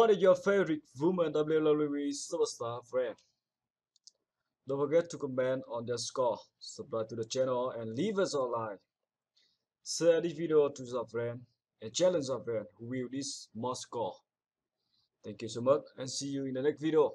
What is your favorite woman WWE superstar friend? Don't forget to comment on their score, subscribe to the channel and leave us a like. Share this video to your friend and challenge your friend who will this most score. Thank you so much and see you in the next video.